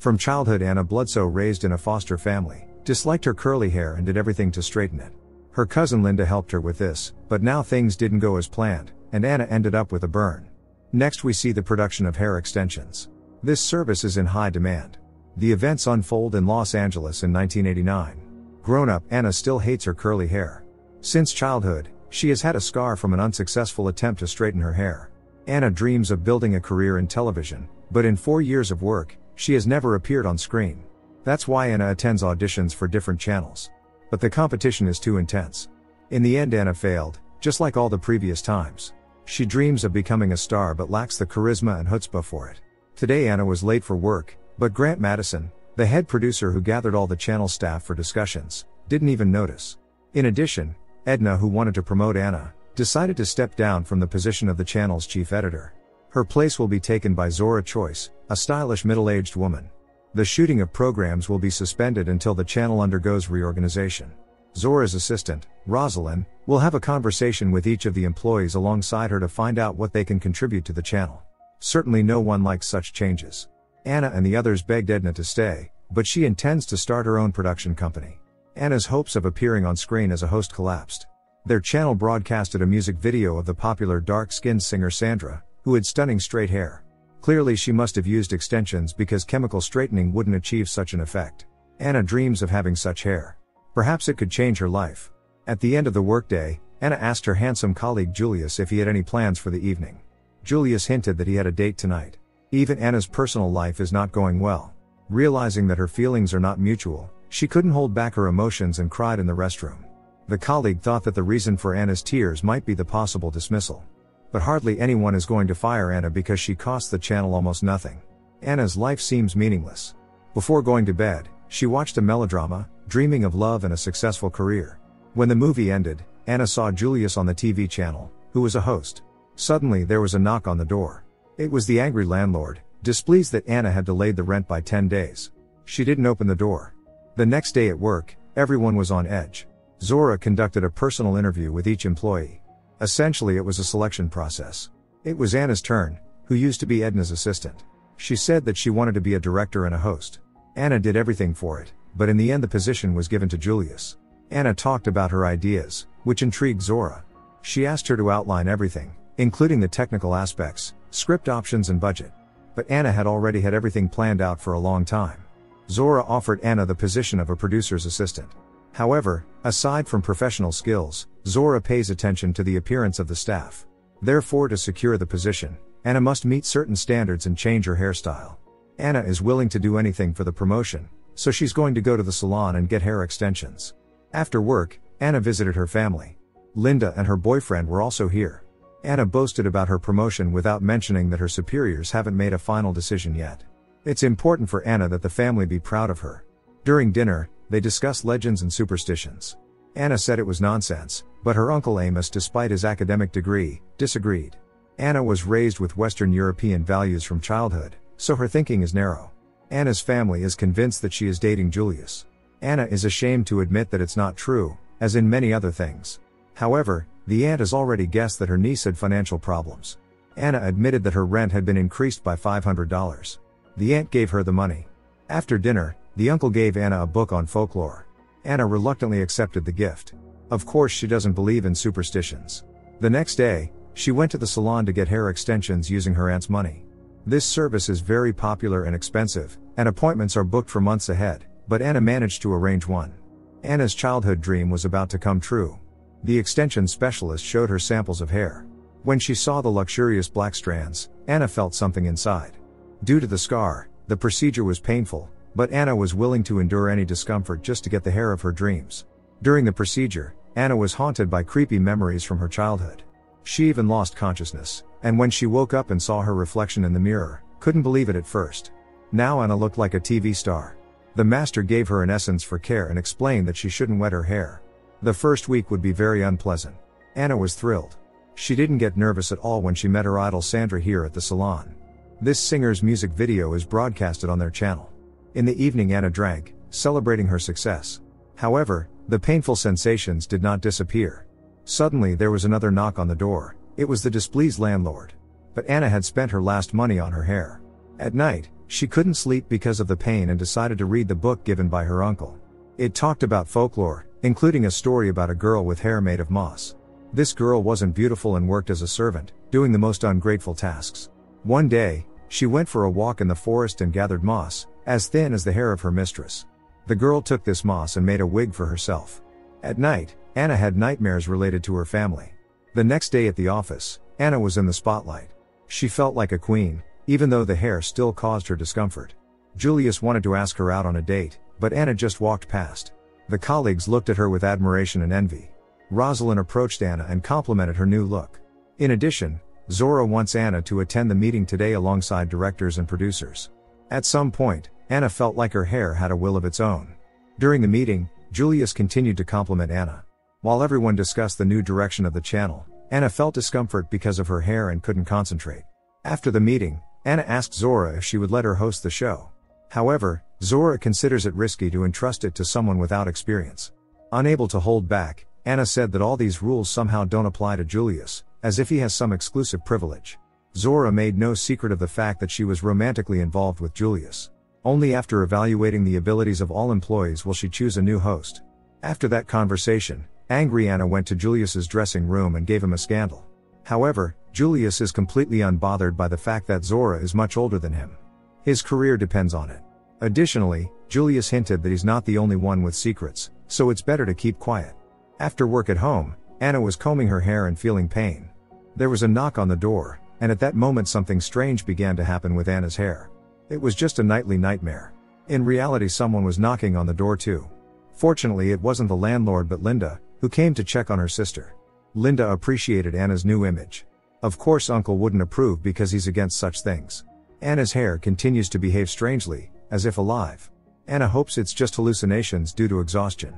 From childhood, Anna Bludso, raised in a foster family, disliked her curly hair and did everything to straighten it. Her cousin Linda helped her with this, but now things didn't go as planned, and Anna ended up with a burn. Next, we see the production of hair extensions. This service is in high demand. The events unfold in Los Angeles in 1989. Grown up, Anna still hates her curly hair. Since childhood, she has had a scar from an unsuccessful attempt to straighten her hair. Anna dreams of building a career in television, but in four years of work, she has never appeared on screen. That's why Anna attends auditions for different channels. But the competition is too intense. In the end, Anna failed, just like all the previous times. She dreams of becoming a star but lacks the charisma and chutzpah for it. Today, Anna was late for work, but Grant Madison, the head producer who gathered all the channel staff for discussions, didn't even notice. In addition, Edna, who wanted to promote Anna, decided to step down from the position of the channel's chief editor. Her place will be taken by Zora Choice, a stylish middle aged woman. The shooting of programs will be suspended until the channel undergoes reorganization. Zora's assistant, Rosalind, will have a conversation with each of the employees alongside her to find out what they can contribute to the channel. Certainly no one likes such changes. Anna and the others begged Edna to stay, but she intends to start her own production company. Anna's hopes of appearing on screen as a host collapsed. Their channel broadcasted a music video of the popular dark skinned singer Sandra, who had stunning straight hair. Clearly, she must have used extensions because chemical straightening wouldn't achieve such an effect. Anna dreams of having such hair. Perhaps it could change her life. At the end of the workday, Anna asked her handsome colleague Julius if he had any plans for the evening. Julius hinted that he had a date tonight. Even Anna's personal life is not going well. Realizing that her feelings are not mutual, she couldn't hold back her emotions and cried in the restroom. The colleague thought that the reason for Anna's tears might be the possible dismissal. But hardly anyone is going to fire Anna because she costs the channel almost nothing. Anna's life seems meaningless. Before going to bed, she watched a melodrama, dreaming of love and a successful career. When the movie ended, Anna saw Julius on the TV channel, who was a host. Suddenly there was a knock on the door. It was the angry landlord, displeased that Anna had delayed the rent by 10 days. She didn't open the door. The next day at work, everyone was on edge. Zora conducted a personal interview with each employee. Essentially, it was a selection process. It was Anna's turn, who used to be Edna's assistant. She said that she wanted to be a director and a host. Anna did everything for it, but in the end, the position was given to Julius. Anna talked about her ideas, which intrigued Zora. She asked her to outline everything, including the technical aspects, script options, and budget. But Anna had already had everything planned out for a long time. Zora offered Anna the position of a producer's assistant. However, aside from professional skills, Zora pays attention to the appearance of the staff. Therefore, to secure the position, Anna must meet certain standards and change her hairstyle. Anna is willing to do anything for the promotion, so she's going to go to the salon and get hair extensions. After work, Anna visited her family. Linda and her boyfriend were also here. Anna boasted about her promotion without mentioning that her superiors haven't made a final decision yet. It's important for Anna that the family be proud of her. During dinner, they discussed legends and superstitions. Anna said it was nonsense, but her uncle Amos, despite his academic degree, disagreed. Anna was raised with Western European values from childhood, so her thinking is narrow. Anna's family is convinced that she is dating Julius. Anna is ashamed to admit that it's not true, as in many other things. However, the aunt has already guessed that her niece had financial problems. Anna admitted that her rent had been increased by $500. The aunt gave her the money. After dinner, the uncle gave Anna a book on folklore. Anna reluctantly accepted the gift. Of course, she doesn't believe in superstitions. The next day, she went to the salon to get hair extensions using her aunt's money. This service is very popular and expensive, and appointments are booked for months ahead, but Anna managed to arrange one. Anna's childhood dream was about to come true. The extension specialist showed her samples of hair. When she saw the luxurious black strands, Anna felt something inside. Due to the scar, the procedure was painful, but Anna was willing to endure any discomfort just to get the hair of her dreams. During the procedure, Anna was haunted by creepy memories from her childhood. She even lost consciousness, and when she woke up and saw her reflection in the mirror, couldn't believe it at first. Now Anna looked like a TV star. The master gave her an essence for care and explained that she shouldn't wet her hair. The first week would be very unpleasant. Anna was thrilled. She didn't get nervous at all when she met her idol Sandra here at the salon. This singer's music video is broadcasted on their channel. In the evening, Anna drank, celebrating her success. However, the painful sensations did not disappear. Suddenly, there was another knock on the door. It was the displeased landlord. But Anna had spent her last money on her hair. At night, She couldn't sleep because of the pain and decided to read the book given by her uncle. It talked about folklore, including a story about a girl with hair made of moss. This girl wasn't beautiful and worked as a servant, doing the most ungrateful tasks. One day, she went for a walk in the forest and gathered moss, as thin as the hair of her mistress. The girl took this moss and made a wig for herself. At night, Anna had nightmares related to her family. The next day at the office, Anna was in the spotlight. She felt like a queen, even though the hair still caused her discomfort. Julius wanted to ask her out on a date, but Anna just walked past. The colleagues looked at her with admiration and envy. Rosalind approached Anna and complimented her new look. In addition, Zora wants Anna to attend the meeting today alongside directors and producers. At some point, Anna felt like her hair had a will of its own. During the meeting, Julius continued to compliment Anna. While everyone discussed the new direction of the channel, Anna felt discomfort because of her hair and couldn't concentrate. After the meeting, Anna asked Zora if she would let her host the show. However, Zora considers it risky to entrust it to someone without experience. Unable to hold back, Anna said that all these rules somehow don't apply to Julius, as if he has some exclusive privilege. Zora made no secret of the fact that she was romantically involved with Julius. Only after evaluating the abilities of all employees will she choose a new host. After that conversation, Angry Anna went to Julius's dressing room and gave him a scandal. However, Julius is completely unbothered by the fact that Zora is much older than him. His career depends on it. Additionally, Julius hinted that he's not the only one with secrets, so it's better to keep quiet. After work at home, Anna was combing her hair and feeling pain. There was a knock on the door, and at that moment something strange began to happen with Anna's hair. It was just a nightly nightmare. In reality, someone was knocking on the door too. Fortunately, it wasn't the landlord but Linda, who came to check on her sister. Linda appreciated Anna's new image. Of course, Uncle wouldn't approve because he's against such things. Anna's hair continues to behave strangely, as if alive. Anna hopes it's just hallucinations due to exhaustion.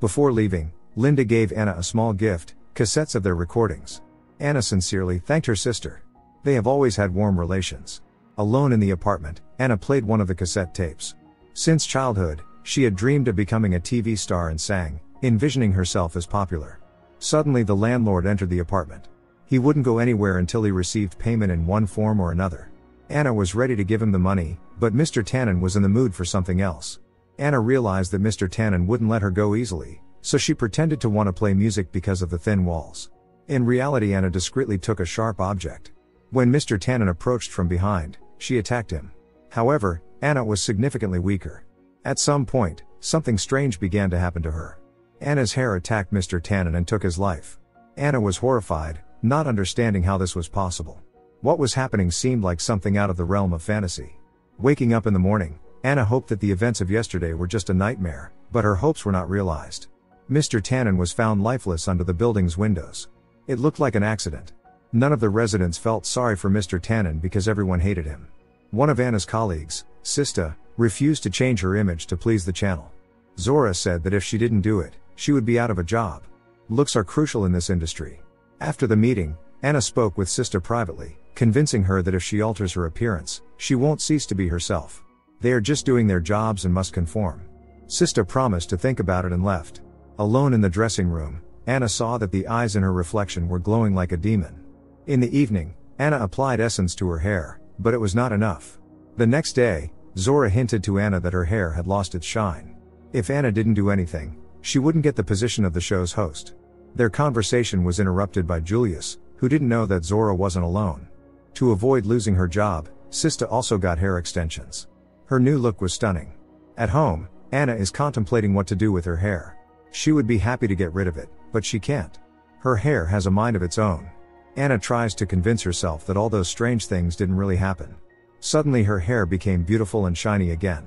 Before leaving, Linda gave Anna a small gift cassettes of their recordings. Anna sincerely thanked her sister. They have always had warm relations. Alone in the apartment, Anna played one of the cassette tapes. Since childhood, she had dreamed of becoming a TV star and sang, envisioning herself as popular. Suddenly, the landlord entered the apartment. He wouldn't go anywhere until he received payment in one form or another. Anna was ready to give him the money, but Mr. Tannen was in the mood for something else. Anna realized that Mr. Tannen wouldn't let her go easily, so she pretended to want to play music because of the thin walls. In reality, Anna discreetly took a sharp object. When Mr. Tannen approached from behind, she attacked him. However, Anna was significantly weaker. At some point, something strange began to happen to her. Anna's hair attacked Mr. Tannen and took his life. Anna was horrified, not understanding how this was possible. What was happening seemed like something out of the realm of fantasy. Waking up in the morning, Anna hoped that the events of yesterday were just a nightmare, but her hopes were not realized. Mr. Tannen was found lifeless under the building's windows. It looked like an accident. None of the residents felt sorry for Mr. Tannen because everyone hated him. One of Anna's colleagues, Sista, refused to change her image to please the channel. Zora said that if she didn't do it, she would be out of a job. Looks are crucial in this industry. After the meeting, Anna spoke with Sista privately, convincing her that if she alters her appearance, she won't cease to be herself. They are just doing their jobs and must conform. Sista promised to think about it and left. Alone in the dressing room, Anna saw that the eyes in her reflection were glowing like a demon. In the evening, Anna applied essence to her hair, but it was not enough. The next day, Zora hinted to Anna that her hair had lost its shine. If Anna didn't do anything, she wouldn't get the position of the show's host. Their conversation was interrupted by Julius, who didn't know that Zora wasn't alone. To avoid losing her job, Sista also got hair extensions. Her new look was stunning. At home, Anna is contemplating what to do with her hair. She would be happy to get rid of it, but she can't. Her hair has a mind of its own. Anna tries to convince herself that all those strange things didn't really happen. Suddenly her hair became beautiful and shiny again.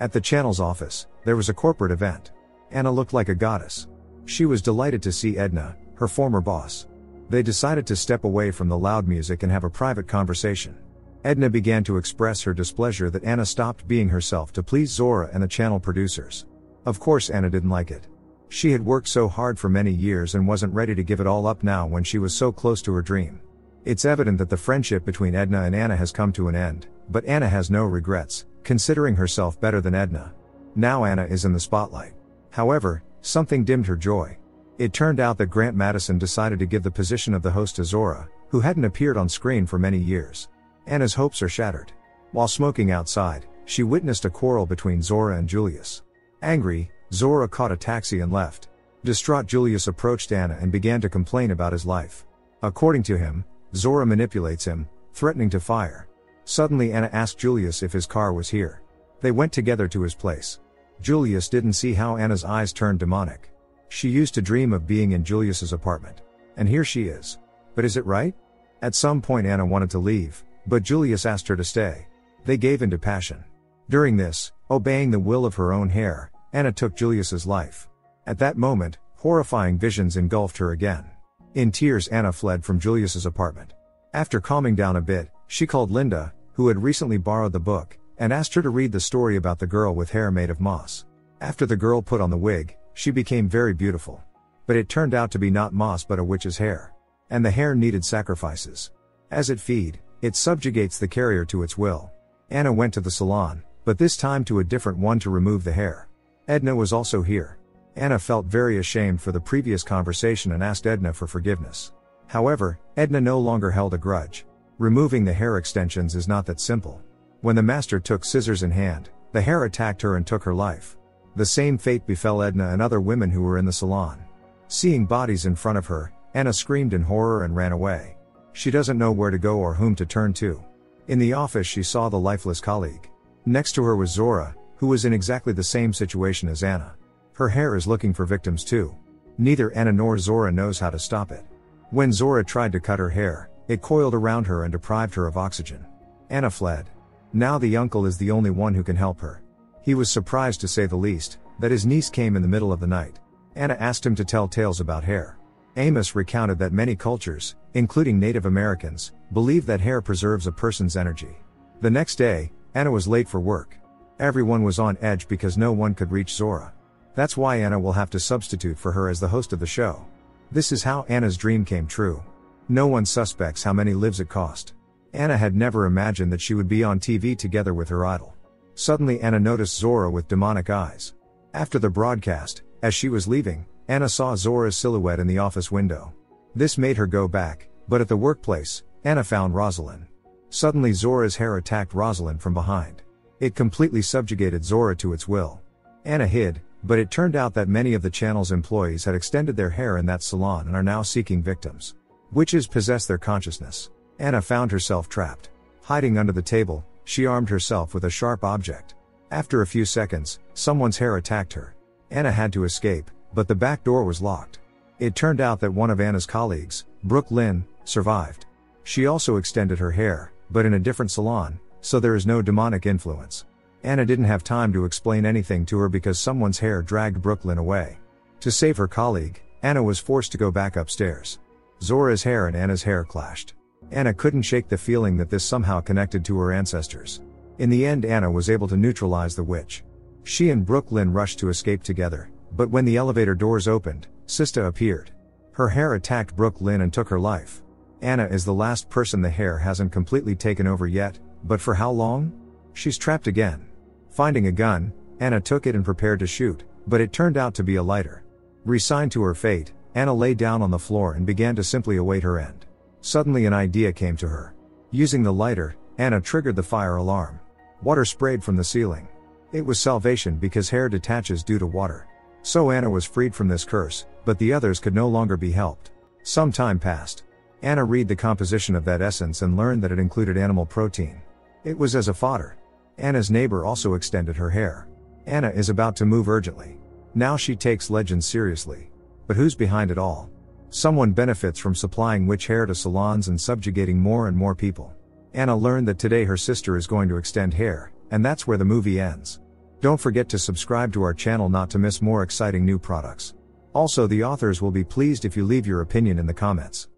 At the channel's office, there was a corporate event. Anna looked like a goddess. She was delighted to see Edna, her former boss. They decided to step away from the loud music and have a private conversation. Edna began to express her displeasure that Anna stopped being herself to please Zora and the channel producers. Of course, Anna didn't like it. She had worked so hard for many years and wasn't ready to give it all up now when she was so close to her dream. It's evident that the friendship between Edna and Anna has come to an end, but Anna has no regrets, considering herself better than Edna. Now Anna is in the spotlight. However, something dimmed her joy. It turned out that Grant Madison decided to give the position of the host to Zora, who hadn't appeared on screen for many years. Anna's hopes are shattered. While smoking outside, she witnessed a quarrel between Zora and Julius. Angry, Zora caught a taxi and left. Distraught Julius approached Anna and began to complain about his life. According to him, Zora manipulates him, threatening to fire. Suddenly Anna asked Julius if his car was here. They went together to his place. Julius didn't see how Anna's eyes turned demonic. She used to dream of being in Julius's apartment. And here she is. But is it right? At some point Anna wanted to leave, but Julius asked her to stay. They gave into passion. During this, obeying the will of her own hair, Anna took Julius's life. At that moment, horrifying visions engulfed her again. In tears Anna fled from Julius's apartment. After calming down a bit, she called Linda, who had recently borrowed the book, and asked her to read the story about the girl with hair made of moss. After the girl put on the wig, she became very beautiful. But it turned out to be not moss but a witch's hair. And the hair needed sacrifices. As it feed, it subjugates the carrier to its will. Anna went to the salon, but this time to a different one to remove the hair. Edna was also here. Anna felt very ashamed for the previous conversation and asked Edna for forgiveness. However, Edna no longer held a grudge. Removing the hair extensions is not that simple. When the master took scissors in hand, the hair attacked her and took her life. The same fate befell Edna and other women who were in the salon. Seeing bodies in front of her, Anna screamed in horror and ran away. She doesn't know where to go or whom to turn to. In the office, she saw the lifeless colleague. Next to her was Zora, who was in exactly the same situation as Anna. Her hair is looking for victims too. Neither Anna nor Zora knows how to stop it. When Zora tried to cut her hair, it coiled around her and deprived her of oxygen. Anna fled. Now the uncle is the only one who can help her. He was surprised to say the least, that his niece came in the middle of the night. Anna asked him to tell tales about hair. Amos recounted that many cultures, including Native Americans, believe that hair preserves a person's energy. The next day, Anna was late for work. Everyone was on edge because no one could reach Zora. That's why Anna will have to substitute for her as the host of the show. This is how Anna's dream came true. No one suspects how many lives it cost. Anna had never imagined that she would be on TV together with her idol. Suddenly Anna noticed Zora with demonic eyes. After the broadcast, as she was leaving, Anna saw Zora's silhouette in the office window. This made her go back, but at the workplace, Anna found Rosalind. Suddenly Zora's hair attacked Rosalind from behind. It completely subjugated Zora to its will. Anna hid, but it turned out that many of the channel's employees had extended their hair in that salon and are now seeking victims. Witches possess their consciousness. Anna found herself trapped. Hiding under the table, she armed herself with a sharp object. After a few seconds, someone's hair attacked her. Anna had to escape, but the back door was locked. It turned out that one of Anna's colleagues, Brooke Lynn, survived. She also extended her hair, but in a different salon, so there is no demonic influence. Anna didn't have time to explain anything to her because someone's hair dragged Brooklyn away. To save her colleague, Anna was forced to go back upstairs. Zora's hair and Anna's hair clashed. Anna couldn't shake the feeling that this somehow connected to her ancestors. In the end, Anna was able to neutralize the witch. She and Brooklyn rushed to escape together, but when the elevator doors opened, Sista appeared. Her hair attacked Brooklyn and took her life. Anna is the last person the hair hasn't completely taken over yet, but for how long? She's trapped again. Finding a gun, Anna took it and prepared to shoot, but it turned out to be a lighter. Resigned to her fate, Anna lay down on the floor and began to simply await her end. Suddenly an idea came to her. Using the lighter, Anna triggered the fire alarm. Water sprayed from the ceiling. It was salvation because hair detaches due to water. So Anna was freed from this curse, but the others could no longer be helped. Some time passed. Anna read the composition of that essence and learned that it included animal protein. It was as a fodder. Anna's neighbor also extended her hair. Anna is about to move urgently. Now she takes legends seriously. But who's behind it all? Someone benefits from supplying witch hair to salons and subjugating more and more people. Anna learned that today her sister is going to extend hair, and that's where the movie ends. Don't forget to subscribe to our channel not to miss more exciting new products. Also, the authors will be pleased if you leave your opinion in the comments.